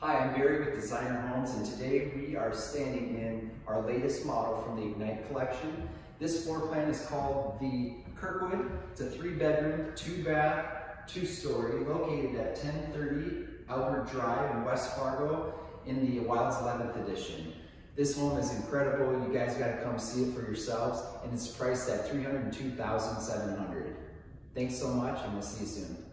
Hi, I'm Barry with Designer Homes and today we are standing in our latest model from the Ignite collection. This floor plan is called the Kirkwood. It's a three bedroom, two bath, two story located at 1030 Albert Drive in West Fargo in the Wilds 11th edition. This home is incredible. You guys got to come see it for yourselves and it's priced at 302700 Thanks so much and we'll see you soon.